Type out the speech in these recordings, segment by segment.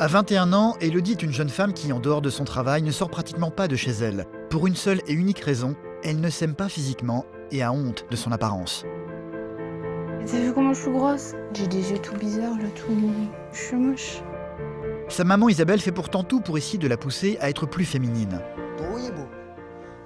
À 21 ans, Elodie est une jeune femme qui, en dehors de son travail, ne sort pratiquement pas de chez elle. Pour une seule et unique raison, elle ne s'aime pas physiquement et a honte de son apparence. T'as vu comment je suis grosse? J'ai des yeux tout bizarres, là, tout. Je suis moche. Sa maman Isabelle fait pourtant tout pour essayer de la pousser à être plus féminine. Ton il est beau.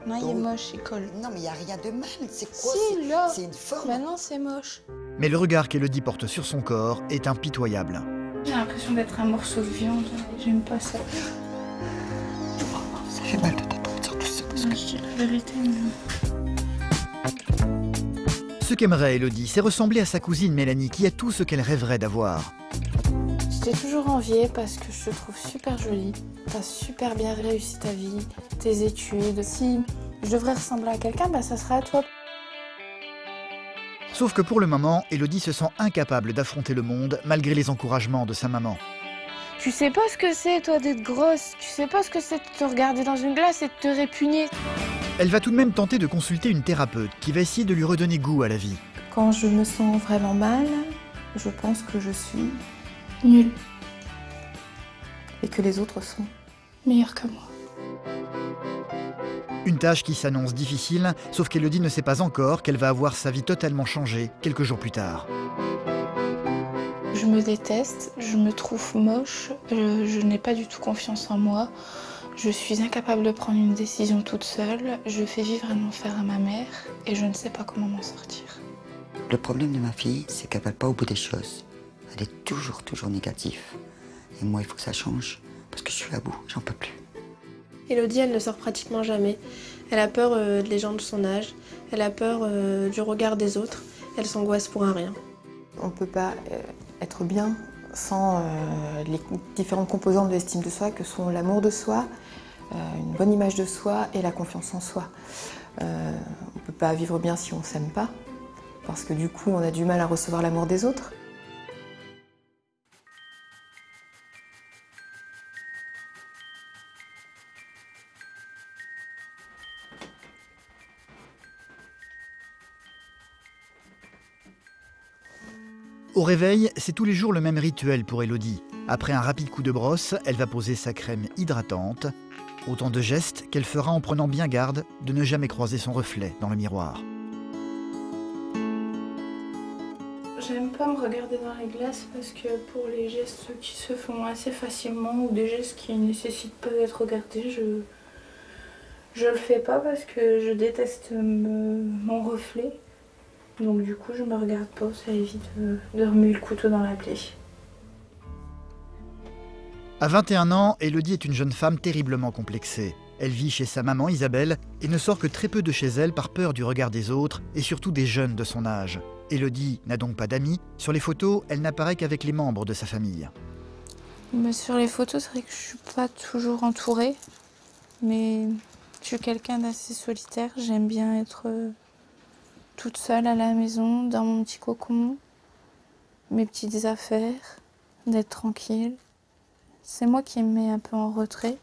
Non, il est moche, il colle. Non, mais il n'y a rien de mal. C'est quoi Si. C'est une forme. Maintenant, c'est moche. Mais le regard qu'Elodie porte sur son corps est impitoyable. J'ai l'impression d'être un morceau de viande. J'aime pas ça. Ça fait mal de t'entendre dire tout ça. parce que- Je dis la vérité, mais... Ce qu'aimerait Elodie, c'est ressembler à sa cousine Mélanie qui a tout ce qu'elle rêverait d'avoir. Je t'ai toujours enviée parce que je te trouve super jolie. T'as super bien réussi ta vie, tes études. Si je devrais ressembler à quelqu'un, bah ça serait à toi. Sauf que pour le moment, Elodie se sent incapable d'affronter le monde malgré les encouragements de sa maman. Tu sais pas ce que c'est, toi, d'être grosse. Tu sais pas ce que c'est de te regarder dans une glace et de te répugner. Elle va tout de même tenter de consulter une thérapeute qui va essayer de lui redonner goût à la vie. Quand je me sens vraiment mal, je pense que je suis Nul. et que les autres sont. Meilleur que moi. Une tâche qui s'annonce difficile, sauf qu'Elodie ne sait pas encore qu'elle va avoir sa vie totalement changée quelques jours plus tard. Je me déteste, je me trouve moche, je, je n'ai pas du tout confiance en moi. Je suis incapable de prendre une décision toute seule. Je fais vivre un enfer à ma mère et je ne sais pas comment m'en sortir. Le problème de ma fille, c'est qu'elle va pas au bout des choses. Elle est toujours, toujours négative. Et moi, il faut que ça change. Parce que je suis à bout, j'en peux plus. Elodie, elle ne sort pratiquement jamais. Elle a peur euh, des gens de son âge. Elle a peur euh, du regard des autres. Elle s'angoisse pour un rien. On ne peut pas euh, être bien sans les différentes composantes de l'estime de soi que sont l'amour de soi, une bonne image de soi et la confiance en soi. On ne peut pas vivre bien si on ne s'aime pas, parce que du coup on a du mal à recevoir l'amour des autres. Au réveil, c'est tous les jours le même rituel pour Elodie. Après un rapide coup de brosse, elle va poser sa crème hydratante. Autant de gestes qu'elle fera en prenant bien garde de ne jamais croiser son reflet dans le miroir. J'aime pas me regarder dans la glace parce que pour les gestes qui se font assez facilement ou des gestes qui nécessitent pas d'être regardés, je je le fais pas parce que je déteste mon reflet. Donc du coup, je me regarde pas, ça évite de, de remuer le couteau dans la plaie. À 21 ans, Elodie est une jeune femme terriblement complexée. Elle vit chez sa maman Isabelle et ne sort que très peu de chez elle par peur du regard des autres et surtout des jeunes de son âge. Elodie n'a donc pas d'amis. Sur les photos, elle n'apparaît qu'avec les membres de sa famille. Mais sur les photos, c'est vrai que je suis pas toujours entourée. Mais je suis quelqu'un d'assez solitaire. J'aime bien être euh, toute seule à la maison, dans mon petit cocon, mes petites affaires, d'être tranquille. C'est moi qui me mets un peu en retrait.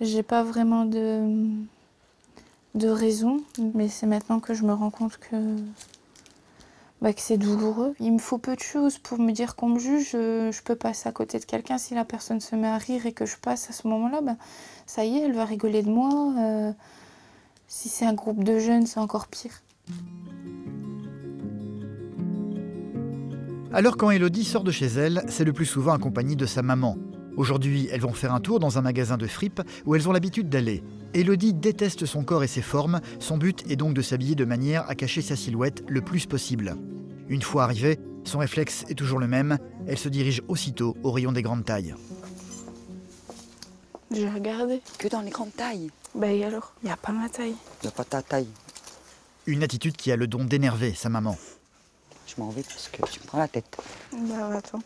J'ai pas vraiment de, raison, mais c'est maintenant que je me rends compte que bah, c'est douloureux. Il me faut peu de choses pour me dire qu'on me juge. Je, je peux passer à côté de quelqu'un si la personne se met à rire et que je passe à ce moment-là, bah, ça y est, elle va rigoler de moi. Euh, si c'est un groupe de jeunes, c'est encore pire. Alors quand Elodie sort de chez elle, c'est le plus souvent accompagnée de sa maman. Aujourd'hui, elles vont faire un tour dans un magasin de fripes où elles ont l'habitude d'aller. Elodie déteste son corps et ses formes, son but est donc de s'habiller de manière à cacher sa silhouette le plus possible. Une fois arrivée, son réflexe est toujours le même, elle se dirige aussitôt au rayon des grandes tailles. J'ai regardé. Que dans les grandes tailles. Bah et alors? Il n'y a pas ma taille. Il n'y a pas ta taille. Une attitude qui a le don d'énerver sa maman. Je m'en vais parce que tu me prends la tête. Bah attends.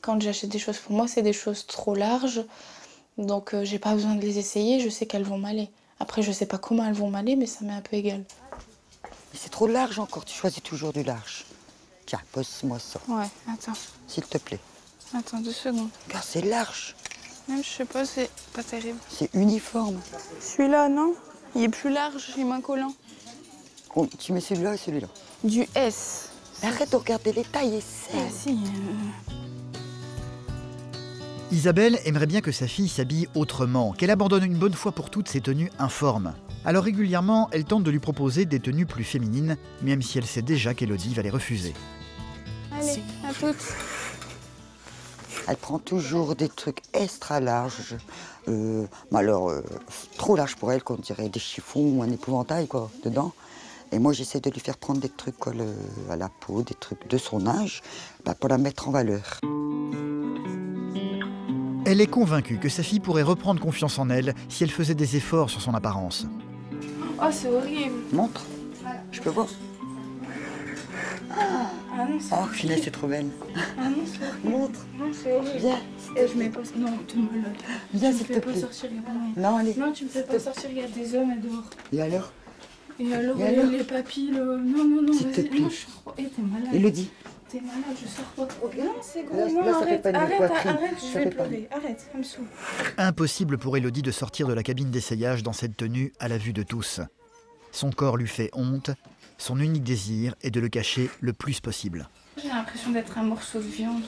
Quand j'achète des choses pour moi, c'est des choses trop larges. Donc euh, j'ai pas besoin de les essayer, je sais qu'elles vont m'aller. Après, je sais pas comment elles vont m'aller, mais ça m'est un peu égal. Mais c'est trop large encore, tu choisis toujours du large. Tiens, pose-moi ça, Ouais, attends. s'il te plaît. Attends deux secondes. Car c'est large, Même je sais pas, c'est pas terrible. c'est uniforme. Celui-là, non Il est plus large, il est moins collant. Oh, tu mets celui-là et celui-là. Du S. Arrête de regarder les tailles et Ah c'est. si. euh, Isabelle aimerait bien que sa fille s'habille autrement, qu'elle abandonne une bonne fois pour toutes ses tenues informes. Alors régulièrement, elle tente de lui proposer des tenues plus féminines, même si elle sait déjà qu'Elodie va les refuser. Allez, à toutes. Elle prend toujours des trucs extra larges. Euh, alors, euh, trop larges pour elle, qu'on dirait des chiffons ou un épouvantail, quoi, dedans. Et moi, j'essaie de lui faire prendre des trucs quoi, le- à la peau, des trucs de son âge, bah, pour la mettre en valeur. Elle est convaincue que sa fille pourrait reprendre confiance en elle si elle faisait des efforts sur son apparence. Oh, c'est horrible. Montre. Je peux voir. Ah non, c'est Oh, punaise, c'est trop belle. ah non, c'est. Montre. Non, c'est horrible. Viens. Et je mets pas. Non, tu me le. Viens, tu me s'il fais te pas plaît. sortir, il y a pas moyen. Non, allez. Non, tu me fais pas sortir, il y a des hommes dehors. Et alors? Et alors, Et alors? les papilles, le... non, non, non, vas-y. Non, je suis trop. Eh, t'es malade. Elodie. T'es malade, je sors pas. Non, c'est gros. Là, non, là, arrête, arrête, poitrine. arrête, Ça je vais pas pleurer. Arrête, ça me saoule. Impossible pour Elodie de sortir de la cabine d'essayage dans cette tenue à la vue de tous. Son corps lui fait honte, son unique désir est de le cacher le plus possible. J'ai l'impression d'être un morceau de viande.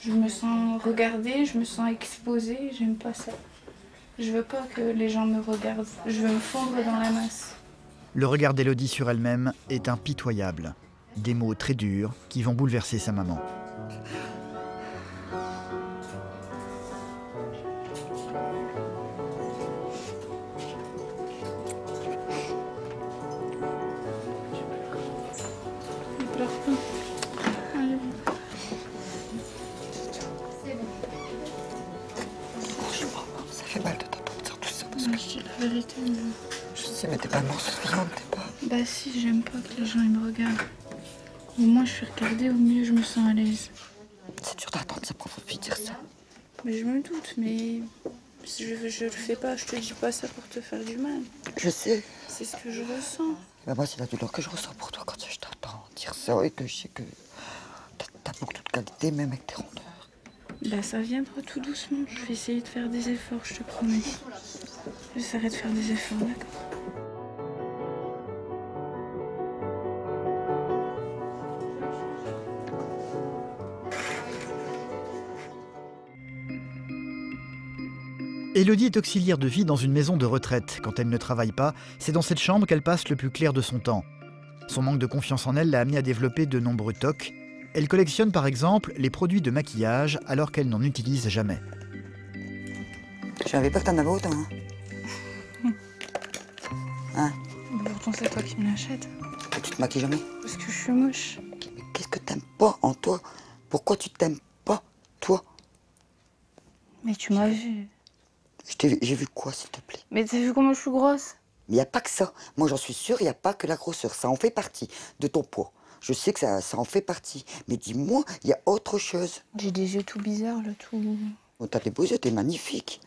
Je me sens regardée, je me sens exposée, j'aime pas ça. Je veux pas que les gens me regardent. Je veux me fondre dans la masse. Le regard d'Elodie sur elle-même est impitoyable. Des mots très durs qui vont bouleverser sa maman. Ça fait mal de t'entendre tout ça. Parce Non, que je dis la vérité. mais- je sais, mais t'es pas morceau t'es pas. Bah si, j'aime pas que les gens ils me regardent. Au moins je suis regardée, au mieux je me sens à l'aise. C'est dur d'entendre sa propre fille dire ça. Mais je me doute, mais je, je le fais pas, je te dis pas ça pour te faire du mal. Je sais. C'est ce que je ressens. Bah, moi, c'est la douleur que je ressens pour toi quand je t'entends dire ça et que je sais que t'as- beaucoup de qualités, même avec tes rondeurs. Bah ça viendra tout doucement. Je vais essayer de faire des efforts, je te promets. J'essaierai de faire des efforts, d'accord Elodie est auxiliaire de vie dans une maison de retraite. Quand elle ne travaille pas, c'est dans cette chambre qu'elle passe le plus clair de son temps. Son manque de confiance en elle l'a amenée à développer de nombreux tocs. Elle collectionne par exemple les produits de maquillage alors qu'elle n'en utilise jamais. Je savais pas que t'en avais autant. Hein. Mais Pourtant c'est toi qui me l'achètes. Et tu te maquilles jamais? Parce que je suis moche. Mais qu'est-ce que t'aimes pas en toi? Pourquoi tu t'aimes pas, toi? Mais tu m'as vu- J'ai vu quoi, s'il te plaît? Mais t'as vu comment je suis grosse? Mais il n'y a pas que ça. Moi, j'en suis sûre, il n'y a pas que la grosseur. Ça en fait partie de ton poids. Je sais que ça, ça en fait partie. Mais dis-moi, il y a autre chose. J'ai des yeux tout bizarres là, tout. Oh, T'as des beaux yeux, t'es magnifique.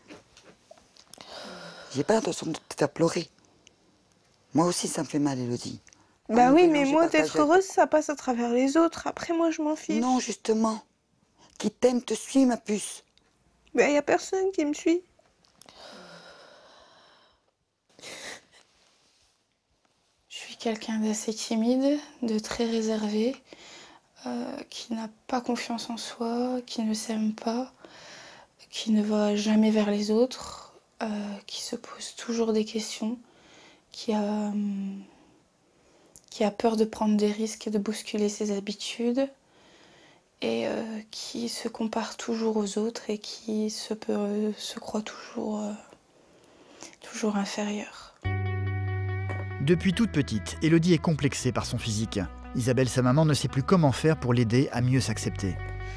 J'ai pas l'intention de te faire pleurer. Moi aussi, ça me fait mal, Elodie. Bah oui, mais moi, d'être heureuse, ça passe à travers les autres. Après, moi, je m'en fiche. Non, justement. Qui t'aime te suit, ma puce. Bah, y a personne qui me suit. Quelqu'un d'assez timide, de très réservé, euh, qui n'a pas confiance en soi, qui ne s'aime pas, qui ne va jamais vers les autres, euh, qui se pose toujours des questions, qui a, peur de prendre des risques et de bousculer ses habitudes, et euh, qui se compare toujours aux autres et qui se, peut- se croit toujours inférieur. Depuis toute petite, Elodie est complexée par son physique. Isabelle, sa maman, ne sait plus comment faire pour l'aider à mieux s'accepter.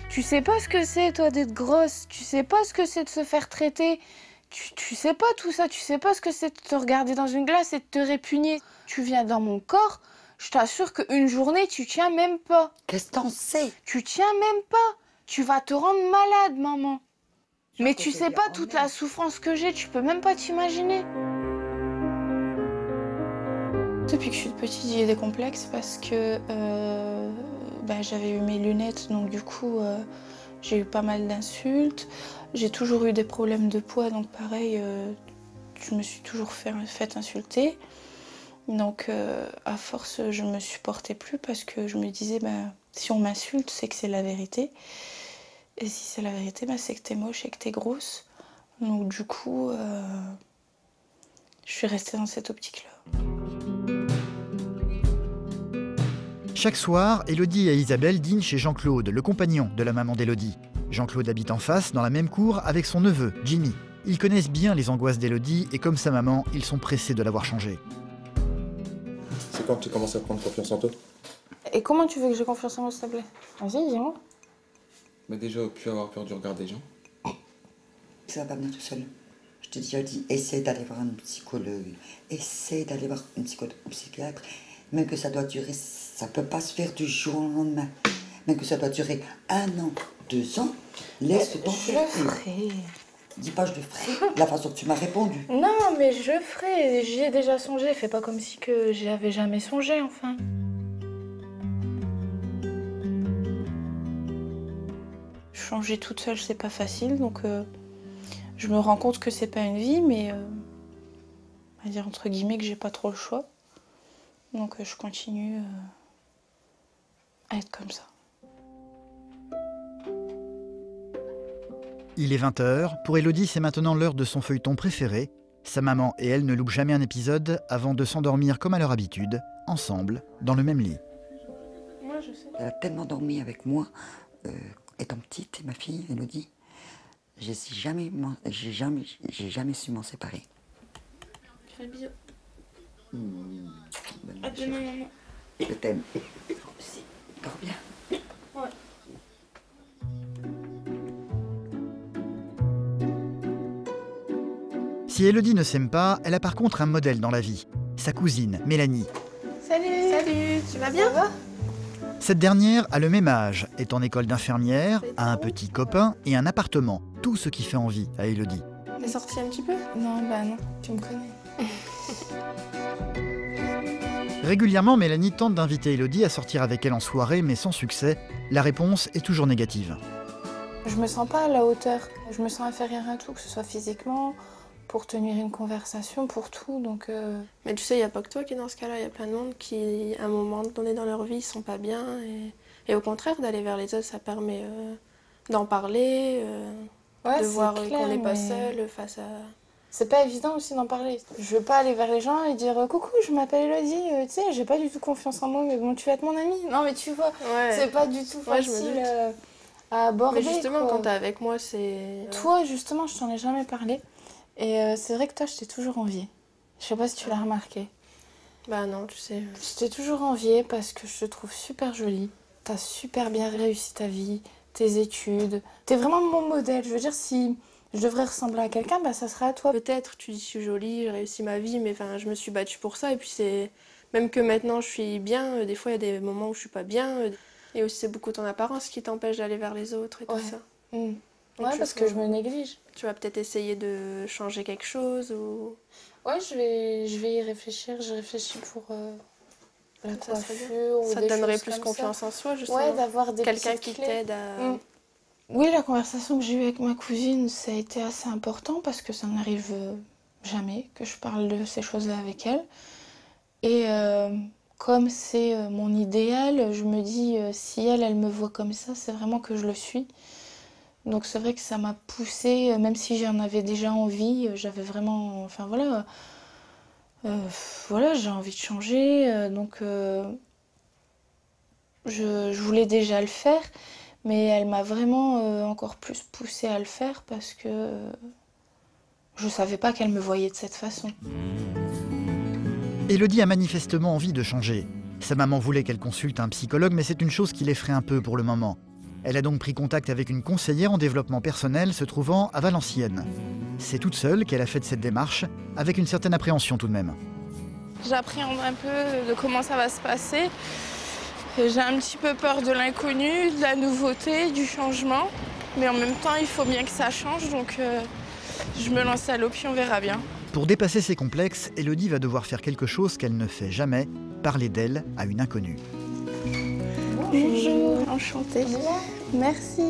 Tu sais pas ce que c'est, toi, d'être grosse. Tu sais pas ce que c'est de se faire traiter. Tu, tu sais pas tout ça. Tu sais pas ce que c'est de te regarder dans une glace et de te répugner. Tu viens dans mon corps. Je t'assure qu'une journée, tu tiens même pas. Qu'est-ce que t'en sais? Tu tiens même pas. Tu vas te rendre malade, maman. Mais tu sais pas toute la souffrance que j'ai. Tu peux même pas t'imaginer. Depuis que je suis petite, j'ai des complexes parce que euh, bah, j'avais eu mes lunettes, donc du coup, euh, j'ai eu pas mal d'insultes. J'ai toujours eu des problèmes de poids, donc pareil, euh, je me suis toujours fait, insulter. Donc, à force, je me supportais plus parce que je me disais, bah, si on m'insulte, c'est que c'est la vérité. Et si c'est la vérité, bah, c'est que t'es moche et que t'es grosse. Donc du coup, je suis restée dans cette optique-là. Chaque soir, Elodie et Isabelle dînent chez Jean-Claude, le compagnon de la maman d'Elodie. Jean-Claude habite en face, dans la même cour, avec son neveu, Jimmy. Ils connaissent bien les angoisses d'Elodie et comme sa maman, ils sont pressés de l'avoir changée. C'est quand tu commences à prendre confiance en toi? Et comment tu veux que j'ai confiance en moi, s'il te plaît? Vas-y, dis-moi. Mais déjà, au plus avoir peur du regard des gens. Ça va pas venir tout seul. Je te dis, Elodie, essaie d'aller voir un psychologue. Essaie d'aller voir un psychiatre. Même que ça doit durer, ça peut pas se faire du jour au lendemain. Même que ça doit durer un an, deux ans, laisse temps Je faire. ferai. Dis pas je le ferai, la façon que tu m'as répondu. Non, mais je ferai. J'y ai déjà songé. Fais pas comme si que j'y avais jamais songé, enfin. Changer toute seule, c'est pas facile, donc euh, je me rends compte que c'est pas une vie, mais euh, on va dire entre guillemets que j'ai pas trop le choix. Donc euh, je continue euh, à être comme ça. Il est 20h. Pour Elodie, c'est maintenant l'heure de son feuilleton préféré. Sa maman et elle ne loupent jamais un épisode avant de s'endormir comme à leur habitude, ensemble, dans le même lit. Moi, je sais. Elle a tellement dormi avec moi, euh, étant petite, ma fille, Elodie. J'ai jamais, j'ai jamais, j'ai jamais su m'en séparer. Fais le bisou. À demain, maman. Je t'aime. Si, dors bien. Si Elodie ne s'aime pas, elle a par contre un modèle dans la vie. Sa cousine, Mélanie. Salut Salut, tu vas bien? Cette dernière a le même âge, est en école d'infirmière, a un petit copain et un appartement. Tout ce qui fait envie à Elodie. T'es sortie un petit peu? Non, bah non, tu me connais. Régulièrement, Mélanie tente d'inviter Elodie à sortir avec elle en soirée, mais sans succès. La réponse est toujours négative. Je me sens pas à la hauteur. Je me sens inférieure à tout, que ce soit physiquement, pour tenir une conversation, pour tout. Donc, euh, Mais tu sais, il n'y a pas que toi qui est dans ce cas-là. Il y a plein de monde qui, à un moment donné dans leur vie, ils sont pas bien. Et, et au contraire, d'aller vers les autres, ça permet euh, d'en parler, euh, ouais, de voir qu'on n'est pas mais seul face à. C'est pas évident aussi d'en parler. Je veux pas aller vers les gens et dire coucou, je m'appelle Elodie, euh, tu sais, j'ai pas du tout confiance en moi, mais bon, tu vas être mon amie. Non, mais tu vois, Ouais. c'est pas du tout Ouais, je me facile euh, à aborder. Mais justement, quoi. quand t'es avec moi, c'est. Toi, justement, je t'en ai jamais parlé. Et euh, c'est vrai que toi, je t'ai toujours enviée. Je sais pas si tu l'as remarqué. Bah non, tu sais. Je t'ai toujours enviée parce que je te trouve super jolie. T'as super bien réussi ta vie, tes études. T'es vraiment mon modèle. Je veux dire, si je devrais ressembler à quelqu'un, bah ça serait à toi. Peut-être, tu dis je suis jolie, j'ai réussi ma vie, mais enfin, je me suis battue pour ça. Et puis c'est. Même que maintenant je suis bien, euh, des fois il y a des moments où je suis pas bien. euh, Et aussi c'est beaucoup ton apparence qui t'empêche d'aller vers les autres et tout Ouais. ça. Mm. Donc, Ouais, parce que je me néglige. Tu vas peut-être essayer de changer quelque chose ou? Ouais, je vais, je vais y réfléchir. Je réfléchis pour euh, la Ça coiffure ou ça te donnerait plus confiance en soi, justement. Ouais, d'avoir des Quelqu'un qui t'aide à. Mm. Oui, la conversation que j'ai eue avec ma cousine, ça a été assez important parce que ça n'arrive euh, jamais que je parle de ces choses-là avec elle. Et euh, comme c'est euh, mon idéal, je me dis, si elle, elle me voit comme ça, c'est vraiment que je le suis. Donc c'est vrai que ça m'a poussée, même si j'en avais déjà envie, j'avais vraiment... Enfin voilà, voilà j'ai envie de changer. donc je voulais déjà le faire. Mais elle m'a vraiment euh, encore plus poussée à le faire parce que euh, je savais pas qu'elle me voyait de cette façon. Elodie a manifestement envie de changer. Sa maman voulait qu'elle consulte un psychologue, mais c'est une chose qui l'effraie un peu pour le moment. Elle a donc pris contact avec une conseillère en développement personnel se trouvant à Valenciennes. C'est toute seule qu'elle a fait cette démarche, avec une certaine appréhension tout de même. J'appréhende un peu de comment ça va se passer. J'ai un petit peu peur de l'inconnu, de la nouveauté, du changement. Mais en même temps, il faut bien que ça change, donc euh, je me lance à l'eau, puis on verra bien. Pour dépasser ses complexes, Elodie va devoir faire quelque chose qu'elle ne fait jamais, parler d'elle à une inconnue. Bonjour, enchantée. Merci.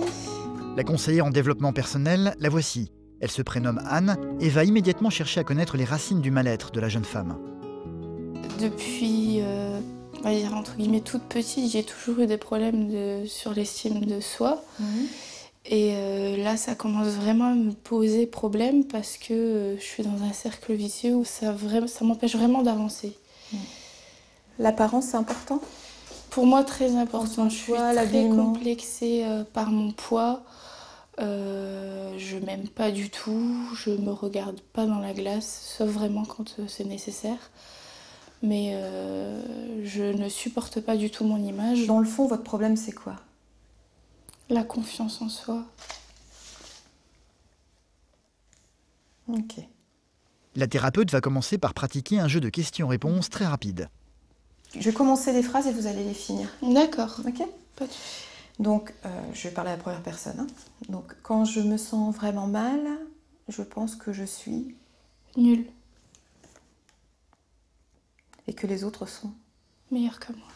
La conseillère en développement personnel, la voici. Elle se prénomme Anne et va immédiatement chercher à connaître les racines du mal-être de la jeune femme. Depuis, euh, on va dire entre guillemets toute petite, j'ai toujours eu des problèmes de- sur l'estime de soi. Et euh, là, ça commence vraiment à me poser problème parce que euh, je suis dans un cercle vicieux où ça, vra- ça m'empêche vraiment d'avancer. L'apparence, c'est important? Pour moi, très important. Je suis très complexée euh, par mon poids. Euh, je m'aime pas du tout. Je me regarde pas dans la glace, sauf vraiment quand c'est nécessaire. Mais euh, je ne supporte pas du tout mon image. Dans le fond, votre problème, c'est quoi? La confiance en soi. Ok. La thérapeute va commencer par pratiquer un jeu de questions-réponses très rapide. Je vais commencer les phrases et vous allez les finir. D'accord. Ok? Pas de. Donc, euh, je vais parler à la première personne. hein. Donc, quand je me sens vraiment mal, je pense que je suis Nul. Et que les autres sont. Meilleur que moi.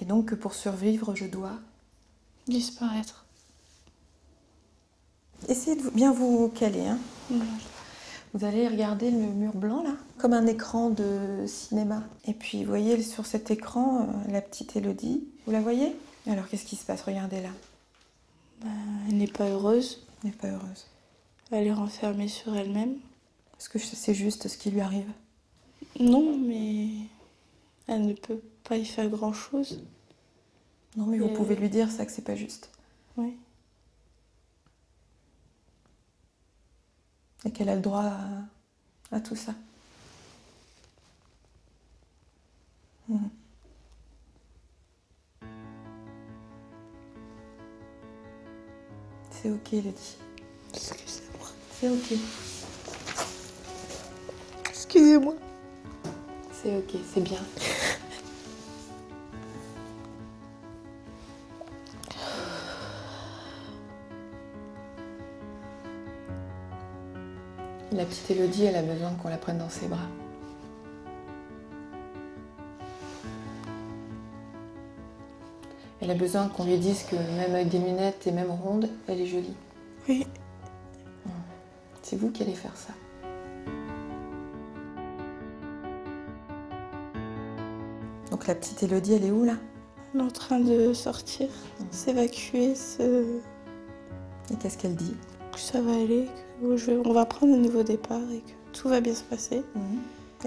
Et donc que pour survivre, je dois. Disparaître. Essayez de bien vous caler. hein. Vous allez regarder le mur blanc là, comme un écran de cinéma. Et puis, vous voyez sur cet écran euh, la petite Élodie. Vous la voyez? Alors, qu'est-ce qui se passe? Regardez là. Elle n'est pas heureuse. Elle n'est pas heureuse. Elle est renfermée sur elle-même. Est-ce que c'est juste ce qui lui arrive Non, mais elle ne peut pas y faire grand-chose. Non, mais vous Euh. pouvez lui dire ça que c'est pas juste. Oui. Et qu'elle a le droit à, à tout ça. Mhm. C'est ok, Elodie. Excusez-moi. C'est ok. Excusez-moi. C'est ok, c'est bien. La petite Élodie, elle a besoin qu'on la prenne dans ses bras. Elle a besoin qu'on lui dise que même avec des lunettes et même ronde, elle est jolie. Oui. C'est vous qui allez faire ça. La petite Élodie, elle est où là? Elle est en train de sortir, s'évacuer, se... Et qu'est-ce qu'elle dit? Que ça va aller, que je vais- on va prendre un nouveau départ et que tout va bien se passer.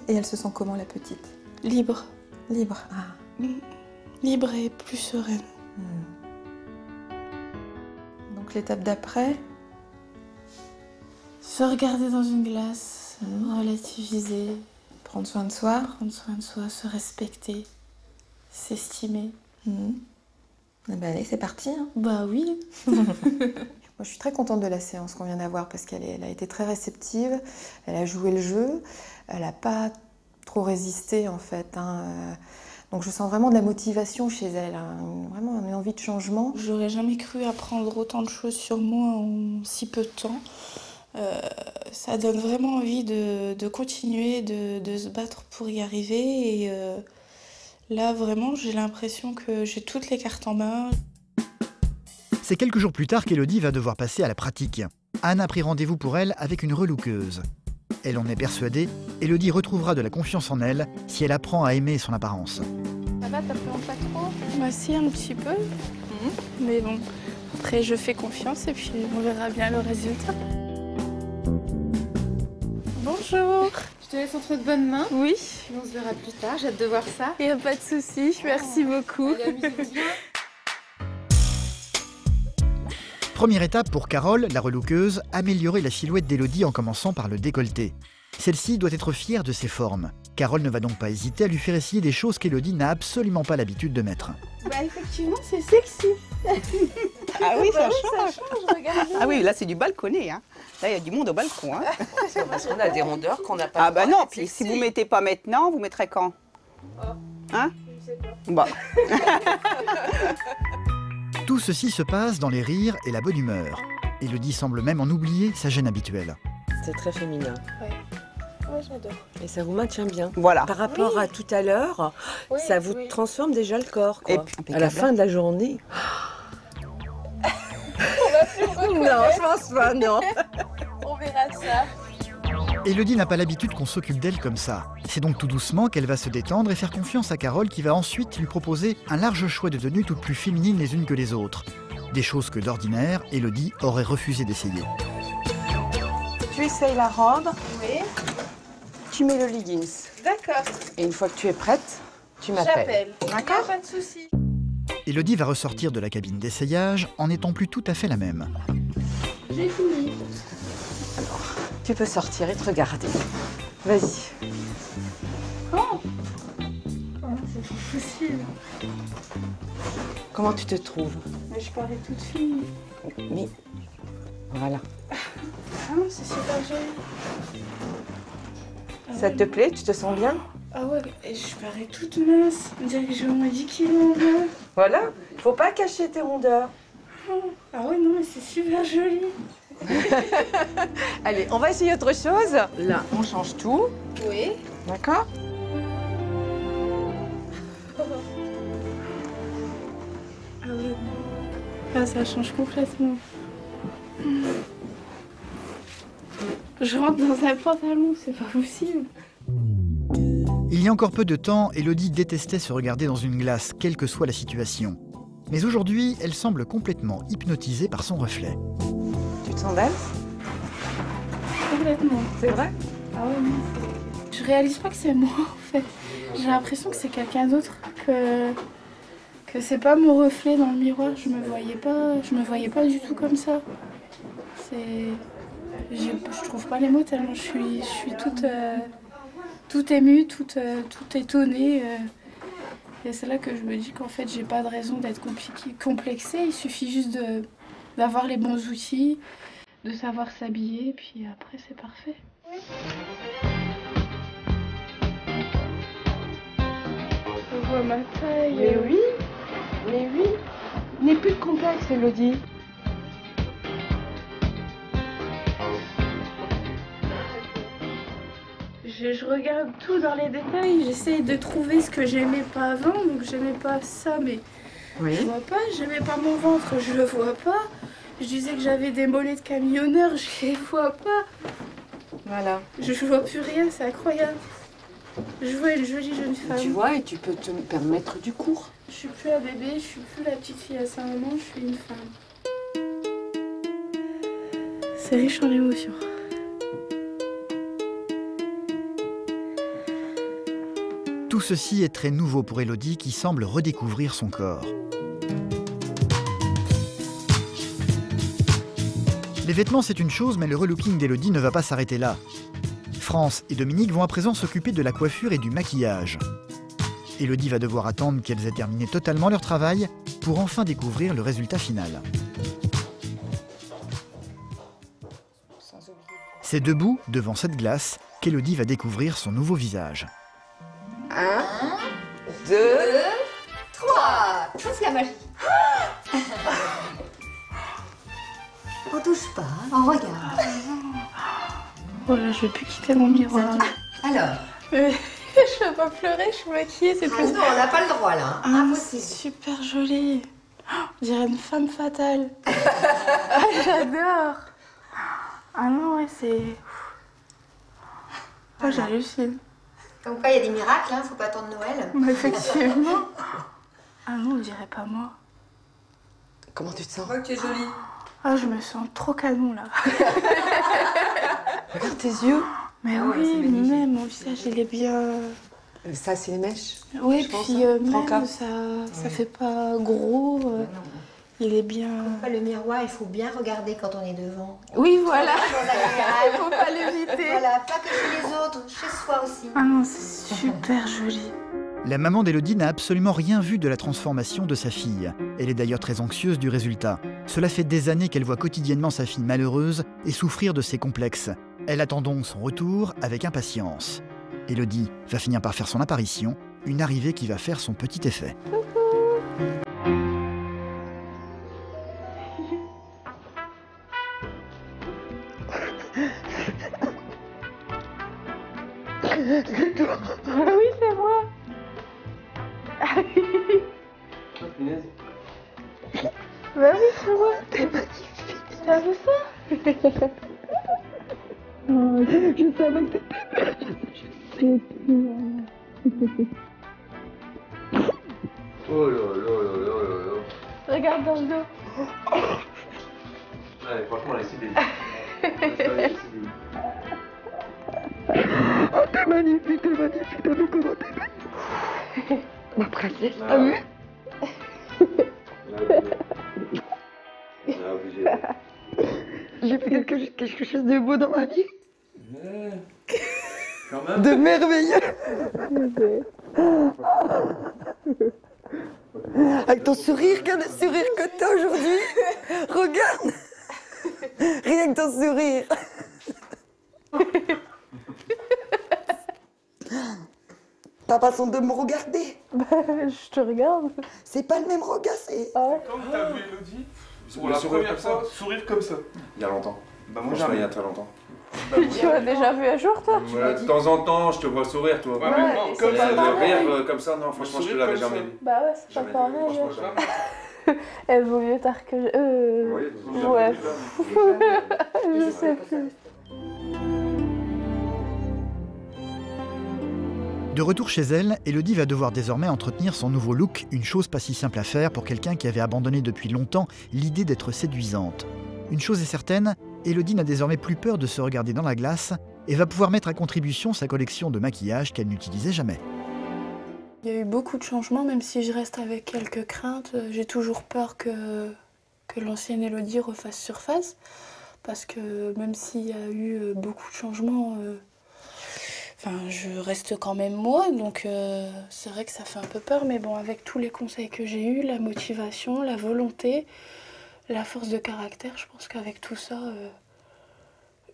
Et elle se sent comment la petite? Libre. Libre. Ah. Libre et plus sereine. Donc l'étape d'après, Se regarder dans une glace, Mhm. relativiser, prendre soin de soi. prendre soin de soi, se respecter, s'estimer. Eh ben, allez, c'est parti. hein. Bah oui. Moi, je suis très contente de la séance qu'on vient d'avoir parce qu'elle a été très réceptive, elle a joué le jeu, elle n'a pas trop résisté en fait. hein. Donc je sens vraiment de la motivation chez elle, hein, vraiment une envie de changement. J'aurais jamais cru apprendre autant de choses sur moi en si peu de temps. Euh, ça donne vraiment envie de, de continuer, de, de se battre pour y arriver. Et euh, là, vraiment, j'ai l'impression que j'ai toutes les cartes en main. C'est quelques jours plus tard qu'Elodie va devoir passer à la pratique. Anne a pris rendez-vous pour elle avec une relookeuse. Elle en est persuadée, Elodie retrouvera de la confiance en elle si elle apprend à aimer son apparence. Ça va, t'appréhendes pas trop? Bah si, un petit peu. Mais bon, après je fais confiance et puis on verra bien le résultat. Bonjour te laisse entre de bonnes mains, Oui, on se verra plus tard, j'ai hâte de voir ça. il n'y a pas de souci, merci beaucoup. Allez, amusez-vous bien. Première étape pour Carole, la relookeuse, améliorer la silhouette d'Elodie en commençant par le décolleté. Celle-ci doit être fière de ses formes. Carole ne va donc pas hésiter à lui faire essayer des choses qu'Elodie n'a absolument pas l'habitude de mettre. Bah effectivement, c'est sexy. Ah oui, ça change. regardez. Ah oui, là c'est du balconné. Hein. Là, il y a du monde au balcon. Hein. Parce qu'on a des rondeurs qu'on n'a pas. Ah bah non, puis si vous mettez pas maintenant, vous mettrez quand? Hein? Bon. Tout ceci se passe dans les rires et la bonne humeur. Elodie semble même en oublier sa gêne habituelle. C'est très féminin. Ouais, j'adore. Et ça vous maintient bien. Voilà. Par rapport à tout à l'heure, ça vous transforme déjà le corps. Quoi. Et puis, à la fin de la journée. Non, je pense pas, non. On verra ça. Elodie n'a pas l'habitude qu'on s'occupe d'elle comme ça. C'est donc tout doucement qu'elle va se détendre et faire confiance à Carole qui va ensuite lui proposer un large choix de tenues toutes plus féminines les unes que les autres. Des choses que d'ordinaire, Elodie aurait refusé d'essayer. Tu essayes la robe, Oui. tu mets le leggings. D'accord. Et une fois que tu es prête, tu m'appelles. J'appelle. D'accord Pas de souci. Elodie va ressortir de la cabine d'essayage en n'étant plus tout à fait la même. J'ai fini. Tu peux sortir et te regarder. Vas-y. Oh, c'est pas possible. Comment tu te trouves Mais je parais toute fine. Mais voilà. Ah non, c'est super joli. Ah Ça te plaît? Tu te sens bien? Ah ouais, je parais toute mince. On dirait que j'ai au moins 10 kilos en moins. Voilà. Faut pas cacher tes rondeurs. Ah ouais, non, mais c'est super joli. Allez, on va essayer autre chose. Là, on change tout. Oui. D'accord Ah ouais. Ah, ça change complètement. Je rentre dans un pantalon, c'est pas possible. Il y a encore peu de temps, Elodie détestait se regarder dans une glace, quelle que soit la situation. Mais aujourd'hui, elle semble complètement hypnotisée par son reflet. Tu te sens belle? Complètement. C'est vrai? Ah ouais, non. c'est- Je réalise pas que c'est moi en fait. J'ai l'impression que c'est quelqu'un d'autre, que que c'est pas mon reflet dans le miroir. Je me voyais pas, je me voyais pas du tout comme ça. C'est, je trouve pas les mots tellement je suis, je suis toute, euh, toute émue, toute, euh, toute étonnée. euh. Et c'est là que je me dis qu'en fait j'ai pas de raison d'être complexée. Il suffit juste de d'avoir les bons outils, de savoir s'habiller, puis après c'est parfait. Je vois ma taille. Mais oui. Mais oui. N'aie plus de complexe, Elodie. Je, je regarde tout dans les détails. J'essaie de trouver ce que j'aimais pas avant. Donc j'aimais pas ça, mais Oui. je vois pas. J'aimais pas mon ventre, je le vois pas. Je disais que j'avais des mollets de camionneur, je les vois pas. Voilà. Je, je vois plus rien, c'est incroyable. Je vois une jolie jeune femme. Tu vois, et tu peux te permettre du cours. Je suis plus un bébé, je suis plus la petite fille à sa maman, je suis une femme. C'est riche en émotions. Tout ceci est très nouveau pour Elodie qui semble redécouvrir son corps. Les vêtements, c'est une chose, mais le relooking d'Elodie ne va pas s'arrêter là. France et Dominique vont à présent s'occuper de la coiffure et du maquillage. Elodie va devoir attendre qu'elles aient terminé totalement leur travail pour enfin découvrir le résultat final. C'est debout, devant cette glace, qu'Elodie va découvrir son nouveau visage. Un, deux, Trois Chose la magie. On touche pas, on regarde. Oh là, je vais plus quitter mon miroir. Alors Euh, je vais pas pleurer, je suis maquillée, c'est Ah plus. non, on n'a pas le droit là. Ah, Impossible. c'est super joli. Oh, On dirait une femme fatale. ah, j'adore. Ah non, ouais, c'est. Ah, j'hallucine. Comme quoi, il y a des miracles, hein, faut pas attendre Noël. Mais effectivement. Ah non, on dirait pas moi. Comment tu te sens tu es jolie. Ah, je me sens trop canon là. Regarde tes yeux. Mais Ah ouais, oui, c'est magnifique. même mon visage, il est bien. Euh, Ça, c'est les mèches. Oui, Je pense, puis hein, euh, même ça, ça fait pas gros. euh, il est bien. Le miroir, il faut bien regarder quand on est devant. Oui, voilà. Il faut pas l'éviter. Voilà, pas que chez les autres, chez soi aussi. Ah non, c'est super joli. La maman d'Elodie n'a absolument rien vu de la transformation de sa fille. Elle est d'ailleurs très anxieuse du résultat. Cela fait des années qu'elle voit quotidiennement sa fille malheureuse et souffrir de ses complexes. Elle attend donc son retour avec impatience. Elodie va finir par faire son apparition, une arrivée qui va faire son petit effet. Ah Je savais que Oh là là là là là là. Regarde dans le dos. Ouais, franchement, elle est si belle. Oh, t'es magnifique, t'es magnifique, t'as vu comment t'es belle Ma princesse, Ah t'as vu Ah, obligé. J'ai fait quelque, quelque chose de beau dans ma vie. De merveilleux. Avec ton sourire, regarde le sourire que t'as aujourd'hui. Regarde. Rien que ton sourire. Ta façon de me regarder. Je te regarde. C'est pas le même regard, c'est... Ah Quand t'as vu Elodie pour Le la sourire première comme ça fois sourire comme ça. Il y a longtemps. Bah moi Franchement, il y a très longtemps. Tu m'as déjà vu à jour, toi Ouais, de temps en temps, je te vois sourire, toi. Ouais, mais non, comme ça, de rire euh, comme ça, non, franchement, je te l'avais jamais dit. Bah ouais, c'est pas pareil. franchement, hein. jamais. Elle vaut mieux tard que... je- Euh... Oui, Ouais. je sais plus. De retour chez elle, Elodie va devoir désormais entretenir son nouveau look, une chose pas si simple à faire pour quelqu'un qui avait abandonné depuis longtemps l'idée d'être séduisante. Une chose est certaine, Elodie n'a désormais plus peur de se regarder dans la glace et va pouvoir mettre à contribution sa collection de maquillage qu'elle n'utilisait jamais. Il y a eu beaucoup de changements, même si je reste avec quelques craintes. J'ai toujours peur que, l'ancienne Élodie refasse surface. Parce que même s'il y a eu euh, beaucoup de changements, euh, enfin, je reste quand même moi. Donc euh, c'est vrai que ça fait un peu peur. Mais bon, avec tous les conseils que j'ai eus, la motivation, la volonté, la force de caractère, je pense qu'avec tout ça, euh,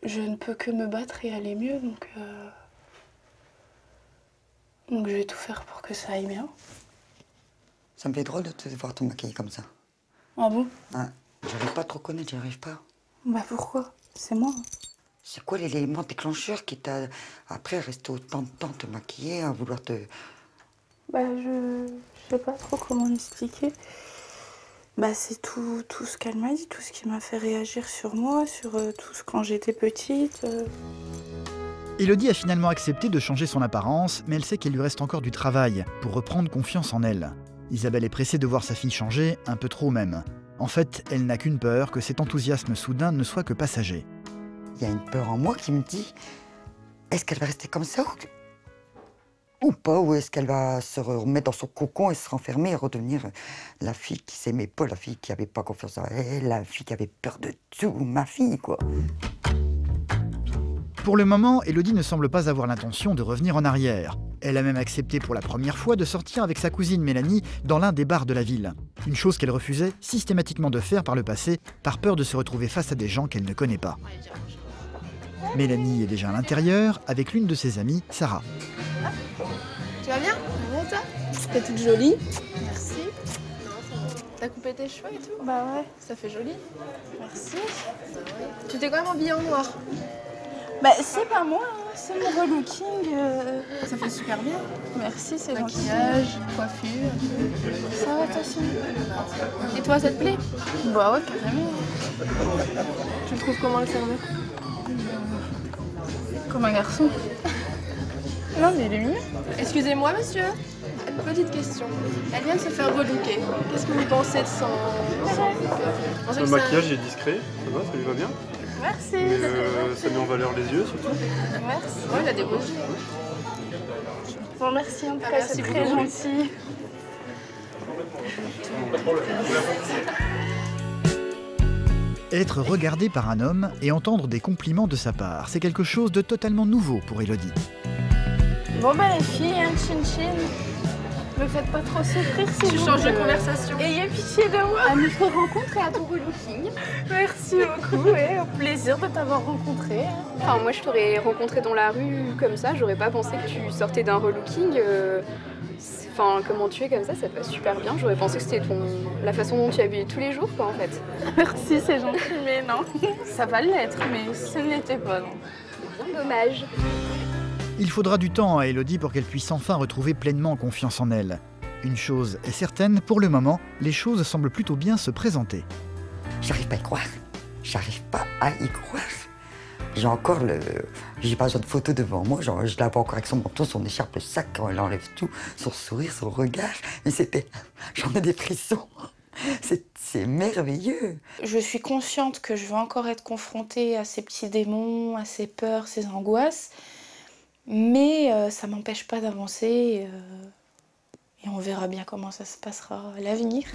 je ne peux que me battre et aller mieux. Donc. euh, donc je vais tout faire pour que ça aille bien. Ça me fait drôle de te voir te maquiller comme ça. Ah bon? Hein? J'arrive pas à te reconnaître, j'arrive pas. Bah pourquoi? C'est moi. C'est quoi l'élément déclencheur qui t'a, après, resté autant de temps te maquiller, à vouloir te... Bah je, je sais pas trop comment l'expliquer. Bah c'est tout, tout ce qu'elle m'a dit, tout ce qui m'a fait réagir sur moi, sur euh, tout ce quand j'étais petite. euh. Elodie a finalement accepté de changer son apparence, mais elle sait qu'il lui reste encore du travail pour reprendre confiance en elle. Isabelle est pressée de voir sa fille changer, un peu trop même. En fait, elle n'a qu'une peur, que cet enthousiasme soudain ne soit que passager. Il y a une peur en moi qui me dit, est-ce qu'elle va rester comme ça ou, pas Ou est-ce qu'elle va se remettre dans son cocon et se renfermer et redevenir la fille qui s'aimait pas, la fille qui avait pas confiance en elle, la fille qui avait peur de tout, ma fille, quoi. Pour le moment, Elodie ne semble pas avoir l'intention de revenir en arrière. Elle a même accepté pour la première fois de sortir avec sa cousine Mélanie dans l'un des bars de la ville. Une chose qu'elle refusait systématiquement de faire par le passé, par peur de se retrouver face à des gens qu'elle ne connaît pas. Mélanie est déjà à l'intérieur avec l'une de ses amies, Sarah. Tu vas bien? Ça va toi? T'es toute jolie. Merci. T'as coupé tes cheveux et tout? Bah ouais, Ça fait joli. merci. Tu t'es quand même habillée en noir? Bah c'est pas moi, hein, c'est mon relooking. euh. Ça fait super bien. Merci, c'est gentil. Maquillage, coiffure. Ça va toi aussi? Et toi, ça te plaît? Bah ouais, carrément. Tu le trouves comment le serveur? Comme un garçon. Non mais il est mignon. Excusez-moi, monsieur. Une petite question. Elle vient de se faire relooker. Qu'est-ce que vous pensez de son. Vous pensez Le maquillage est discret, ça va, ça lui va bien. Merci. Mais euh, ça met en valeur les yeux surtout. Merci. Ouais, il a des beaux yeux. Bon merci en tout Ah, cas, merci c'est très gentil. Être regardé par un homme et entendre des compliments de sa part, c'est quelque chose de totalement nouveau pour Elodie. Bon bah les filles, hein, chin chin. Me faites pas trop souffrir si Tu changes de conversation. Ayez pitié de moi. À notre rencontre et à ton relooking. Merci beaucoup et au plaisir de t'avoir rencontré. hein. Enfin, moi, je t'aurais rencontré dans la rue comme ça. J'aurais pas pensé que tu sortais d'un relooking. euh, Enfin, comment tu es comme ça, ça te va super bien. J'aurais pensé que c'était ton... la façon dont tu habillais tous les jours, quoi, en fait. Merci, c'est gentil, mais non. Ça va l'être, mais ce n'était pas, non. Bien dommage. Il faudra du temps à Elodie pour qu'elle puisse enfin retrouver pleinement confiance en elle. Une chose est certaine, pour le moment, les choses semblent plutôt bien se présenter. J'arrive pas à y croire. J'arrive pas à y croire. J'ai encore le. J'ai pas besoin de photos devant moi. Genre, je la vois encore avec son manteau, son écharpe, le sac, quand elle enlève tout, son sourire, son regard. Mais c'était. J'en ai des frissons. C'est merveilleux. Je suis consciente que je vais encore être confrontée à ces petits démons, à ces peurs, ces angoisses, mais euh, ça m'empêche pas d'avancer euh, et on verra bien comment ça se passera à l'avenir.